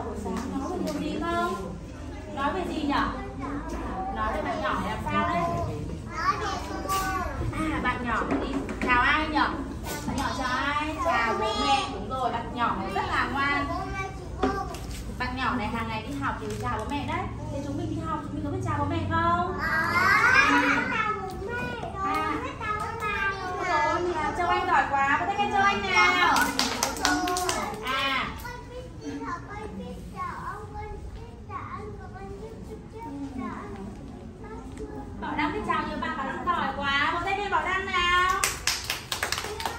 chào buổi sáng. Nói về điều gì không? Nói về gì nhở nói về bạn nhỏ làm sao đấy? À bạn nhỏ đi. Chào ai nhở bạn nhỏ chào ai? Chào bố mẹ. Đúng rồi, bạn nhỏ này rất là ngoan. Bạn nhỏ này hàng ngày đi học thì chào bố mẹ đấy. Thế chúng mình đi học chúng mình có biết chào bố mẹ không à châu anh giỏi quá có thích cái châu anh nào à bảo đăng thích chào nhiều bạn bảo đăng giỏi quá một tay bên bảo đăng nào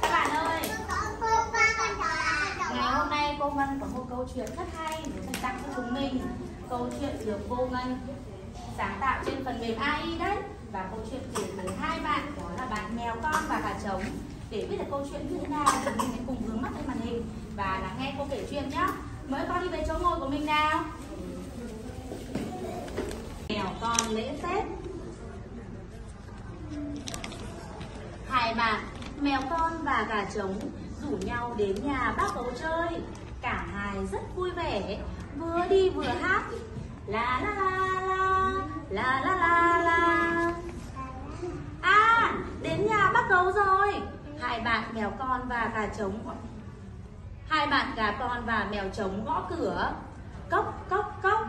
các bạn ơi ngày hôm nay cô Ngân có một câu chuyện rất hay để dành tặng cho chúng mình câu chuyện được cô Ngân sáng tạo trên phần mềm AI đấy. Và câu chuyện kể về hai bạn, đó là bạn mèo con và gà trống. Để biết được câu chuyện như thế nào thì mình hãy cùng hướng mắt lên màn hình và lắng nghe cô kể chuyện nhé mời con đi về chỗ ngồi của mình nào. Mèo con lễ phép. Hai bạn, mèo con và gà trống, rủ nhau đến nhà bác bầu chơi. Cả hai rất vui vẻ, vừa đi vừa hát. La la la la la la la la. À đến nhà bác gấu rồi. Hai bạn mèo con và gà trống. Hai bạn gà con và mèo trống gõ cửa. Cốc cốc cốc.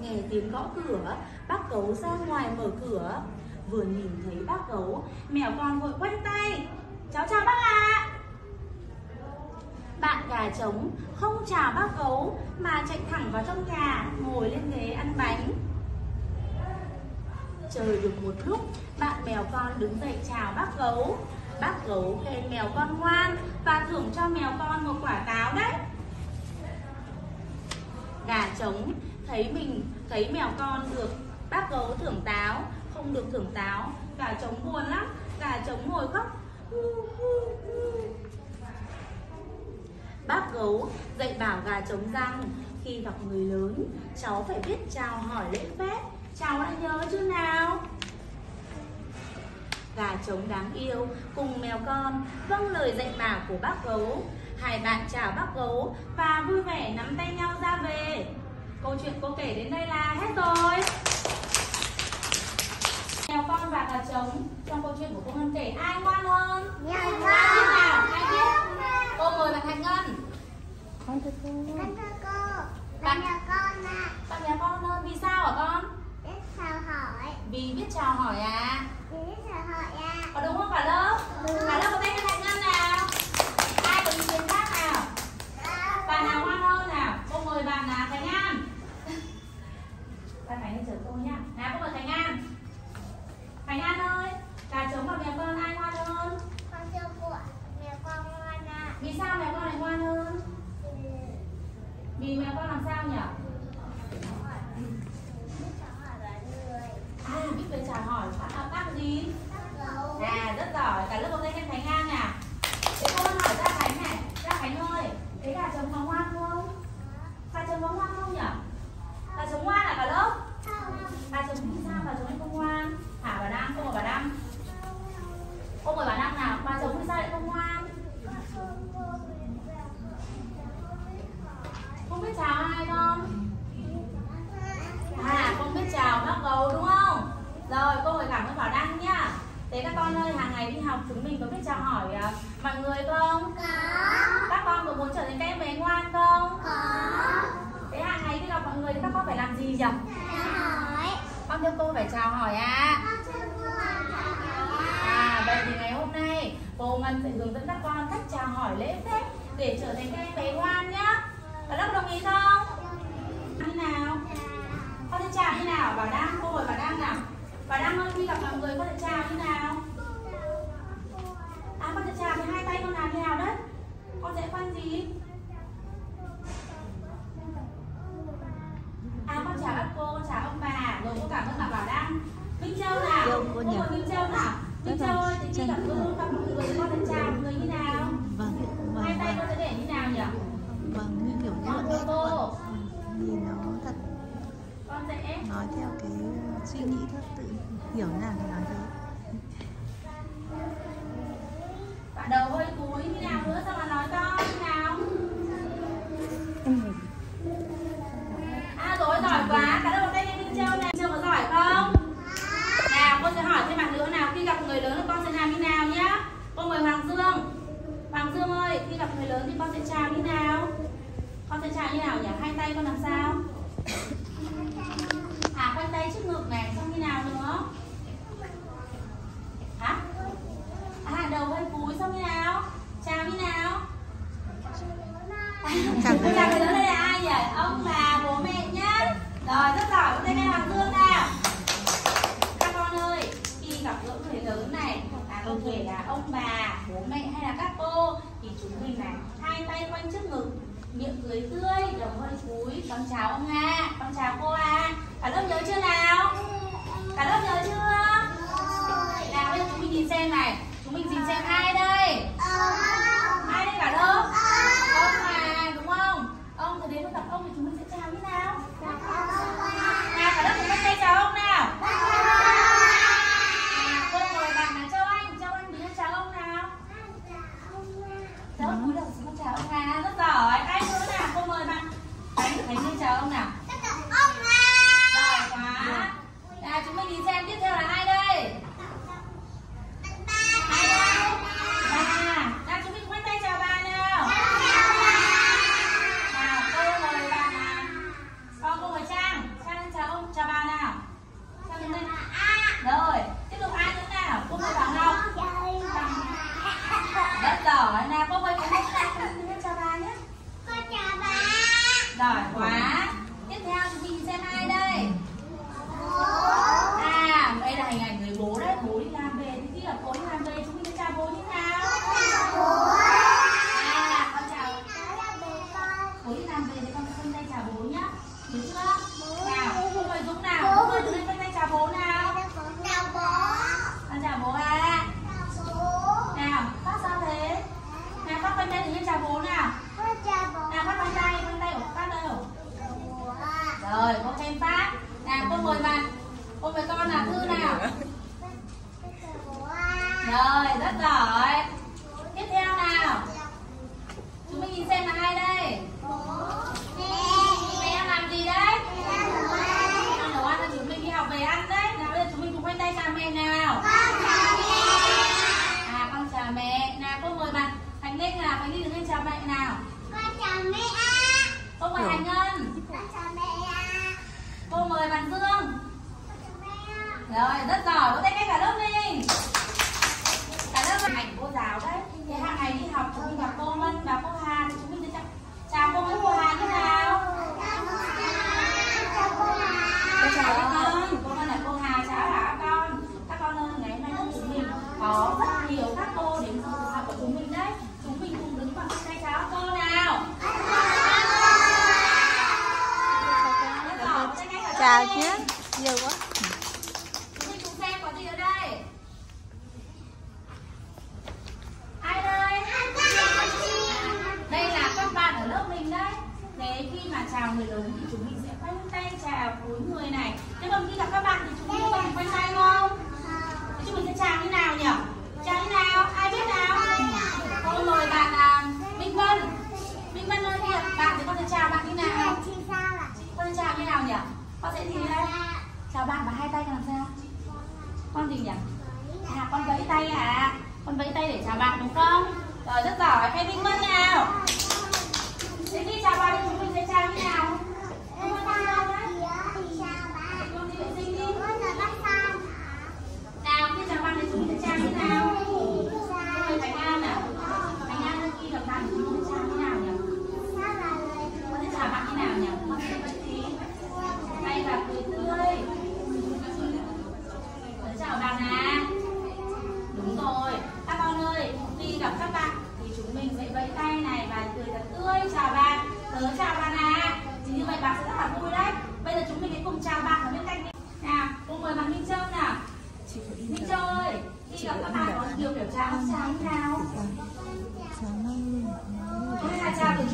Nghe tiếng gõ cửa, bác gấu ra ngoài mở cửa. Vừa nhìn thấy bác gấu, mèo con vội quanh tay. Cháu chào bác ạ. Bạn gà trống không chào bác gấu mà chạy thẳng vào trong nhà, ngồi lên ghế ăn bánh trời được một lúc, bạn mèo con đứng dậy chào bác gấu. Bác gấu khen mèo con ngoan và thưởng cho mèo con một quả táo đấy. Gà trống, thấy mình, thấy mèo con được bác gấu thưởng táo, không được thưởng táo, gà trống buồn lắm, gà trống ngồi khóc. Bác gấu dạy bảo gà trống rằng khi gặp người lớn, cháu phải biết chào hỏi lễ phép chào đã nhớ chưa nào? Gà trống đáng yêu cùng mèo con vâng lời dạy bảo của bác gấu. Hai bạn chào bác gấu và vui vẻ nắm tay nhau ra về. Câu chuyện cô kể đến đây là hết rồi. Mèo con và gà trống trong câu chuyện của cô ngân kể ai ngoan hơn? Ai biết nào? Ai biết? Cô mời bạn thành ngân. Con thưa cô. Con thưa cô, Bạn- nhà con ạ, bạn mèo con hơn vì sao hả con hỏi, vì biết chào hỏi à? Biết chào hỏi ạ. có đúng không cả lớp cả lớp có tay cho thành ngân nào ai có ý kiến khác nào bạn nào ngoan hơn nào cô mời bạn là Khánh An bạn Khánh đi chờ cô nhá nào cô mời Khánh An Khánh An ơi gà trống và mèo con ai ngoan hơn Con thưa cô, mẹ con ngoan ạ. vì sao mèo con lại ngoan hơn vì mèo con làm sao nhỉ Biết chào hỏi mọi người. à biết về chào hỏi bạn là bác gì Bác gấu, à rất giỏi cả lớp có tay khen Khánh An à thế cô muốn hỏi ra Khánh này ra Khánh ơi thế gà trống có ngoan không gà trống có ngoan không nhỉ gà trống ngoan à cả lớp gà trống vì sao gà trống lại không ngoan hả bà Đăng cô mời bà Đăng cô mời bà Đăng nào bà trống vì sao lại không ngoan không biết chào ai không à không biết chào bác gấu đúng không rồi cô mời cảm ơn bảo đăng nhá thế các con ơi hàng ngày đi học chúng mình có biết chào hỏi à, mọi người không có, các con có muốn trở thành các em bé ngoan không có, thế hàng ngày đi gặp mọi người thì các con phải làm gì nhỉ chào hỏi. con thưa cô phải chào hỏi à à vậy thì ngày hôm nay, cô ngân sẽ hướng dẫn các con cách chào hỏi lễ phép để trở thành các em bé ngoan nhá. Cả lớp đồng ý không? Như nào? Con sẽ chào như nào? Bảo đang cô hỏi bảo đang nào. Bảo đang ơi, khi gặp mọi người con sẽ chào như nào? À con sẽ chào thì hai tay con làm như nào đấy? Con sẽ khoanh gì? ông Nga, con chào cô hố này. có rất nhiều các cô đến dự thực tập của chúng mình đấy. Chúng mình cùng đứng bằng tay chào cô nào. Chào chứ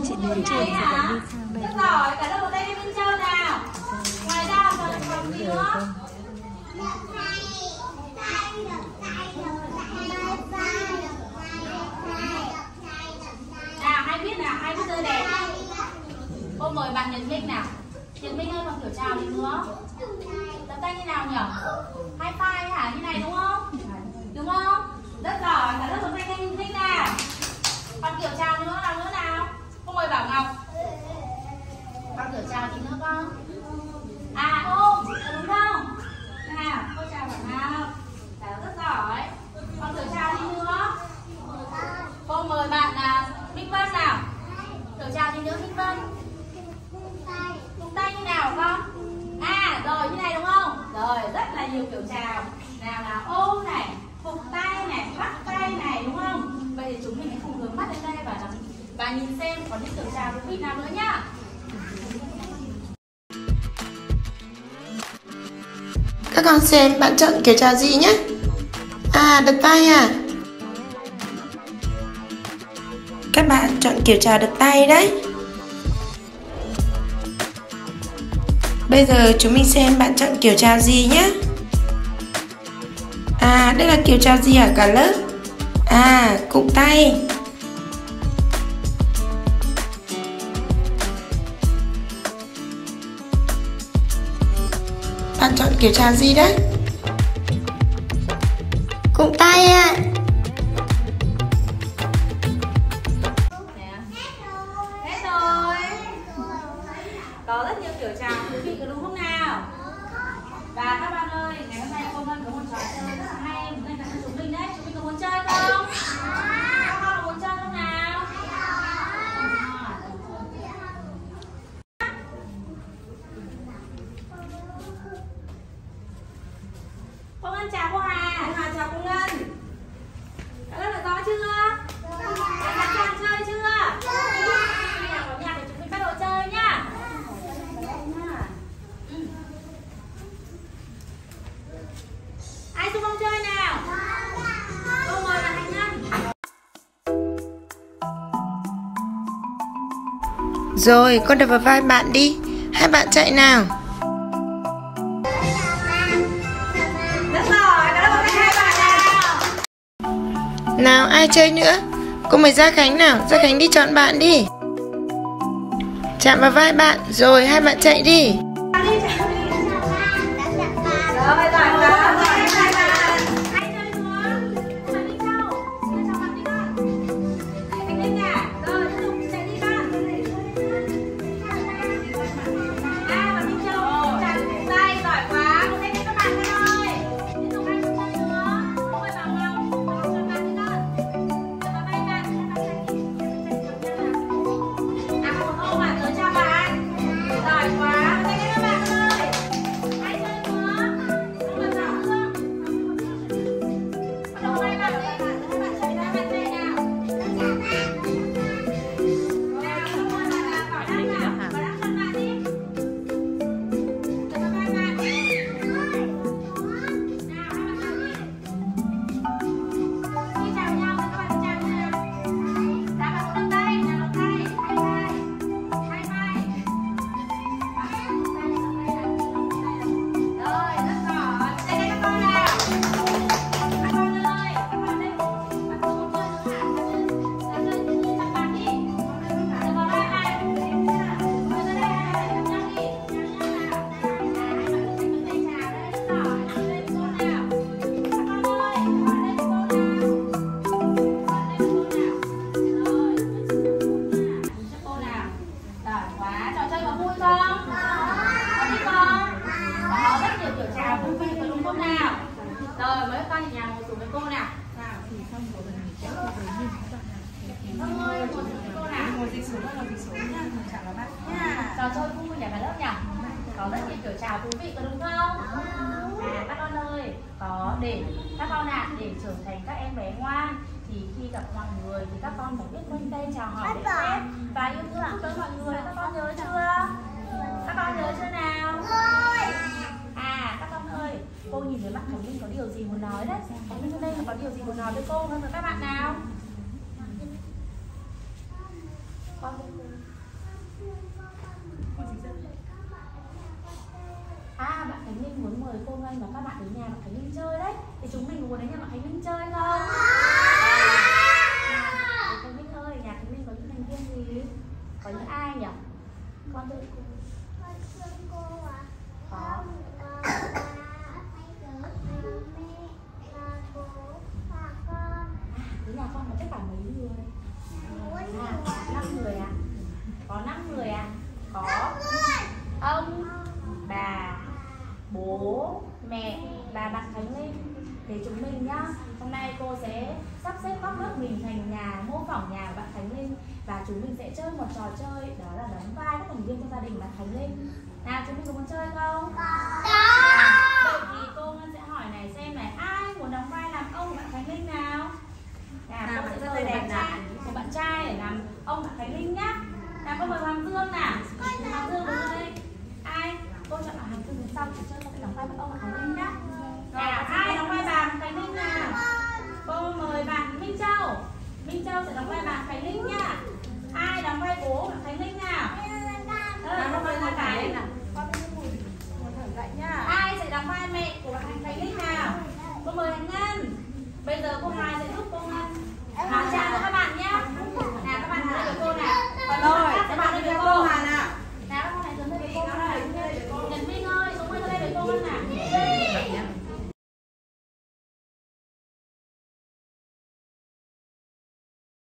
chị đến trường rồi còn đi sang đây rồi, cả lớp một tay đi bên châu nào. Ngoài ra còn gì nữa? Cô mời bạn Nhật Minh nào. Nhật Minh ơi còn kiểu chào đi nữa Đập tay như nào nhở Hai tay hả? Như này đúng không? Đúng không? Rất giỏi, cả lớp một tay thanh Minh nào. Còn kiểu chào nữa, nào nữa nào cô mời bảo ngọc. Con kiểu chào gì nữa con. À ôm đúng không? Nào cô chào bảo ngọc. Chào rất giỏi. Con kiểu chào gì nữa. Cô mời bạn là minh vân nào. Kiểu chào gì nữa minh vân. Tung tay như nào con? À rồi như này đúng không? Rồi rất là nhiều kiểu chào. Nào là ôm này phục tay này bắt tay này đúng không? Vậy thì chúng mình hãy cùng hướng mắt lên đây và là và nhìn xem có những kiểu trà thú vị nào nữa nhá. Các con xem, bạn chọn kiểu trà gì nhé? À đặt tay à. Các bạn chọn kiểu trà đặt tay đấy. Bây giờ chúng mình xem bạn chọn kiểu trà gì nhé. À đây là kiểu trà gì ở cả lớp? À cụm tay. Bạn chọn kiểu trà gì đấy? Cụm tay ạ à. Ngân chào cô Hà cô Hà chào cô Ngân. Các lớp đã có chưa? Đã sẵn sàng chơi chưa? Bây giờ có nhạc thì chúng mình bắt đầu chơi nhá. Ừ. ai xung phong chơi nào? Cô mời bạn Thành Ngân. Rồi, con đập vào vai bạn đi. Hai bạn chạy nào. Nào, ai chơi nữa? Cô mời Gia Khánh nào? Gia Khánh đi chọn bạn đi. Chạm vào vai bạn, Rồi hai bạn chạy đi. Để các con ạ để trở thành các em bé ngoan. Thì khi gặp mọi người thì các con phải biết vươn tay chào hỏi lễ phép. và yêu thương giúp đỡ mọi người các con nhớ chưa? Các con nhớ chưa nào? À các con ơi cô nhìn thấy mặt khánh linh có điều gì muốn nói đấy? Khánh linh đây có điều gì muốn nói với cô hơn với các bạn nào? Con À, bạn Khánh Linh muốn mời cô Ngân và các bạn đến nhà bạn Khánh Linh chơi đấy. Thì chúng mình muốn đến nhà bạn Khánh Linh chơi cơ À, Khánh Linh ơi, nhà Khánh Linh có những thành viên gì? Có những ai nhỉ? Con tự cô Có Thế nhà con có tất cả mấy người? bố, mẹ và bạn Khánh Linh để chúng mình nhá. Hôm nay cô sẽ sắp xếp các lớp mình thành nhà, mô phỏng nhà của bạn Khánh Linh và chúng mình sẽ chơi một trò chơi đó là đóng vai các thành viên trong gia đình bạn Khánh Linh. Nào chúng mình có muốn chơi không? Vậy thì cô Ngân sẽ hỏi này xem này ai muốn đóng vai làm ông của bạn Khánh Linh nào? Cô bạn sẽ mời đẹp bạn nào. trai, một bạn trai để làm ông bạn Khánh Linh nhá. Nào cô mời Hoàng Dương nào. Hoàng Dương đứng đây. Ai? Cô chọn là Hoàng Dương đứng sau chị chơi cô sẽ đóng vai ông bạn Khánh Linh nhá. Minh Châu. Minh Châu sẽ đóng vai bà Khánh Linh nha. Ai đóng vai bố Khánh Linh nào? Ờ, không phải là cái Ai sẽ đóng vai mẹ của bà Khánh Linh nào? Cô mời Hành Ngân. Bây giờ cô Hà sẽ giúp cô Ngân. Hóa trang cho các bạn nhé Nào các bạn hãy được cô nào? Rồi, các bạn hãy cho cô. Hà nào?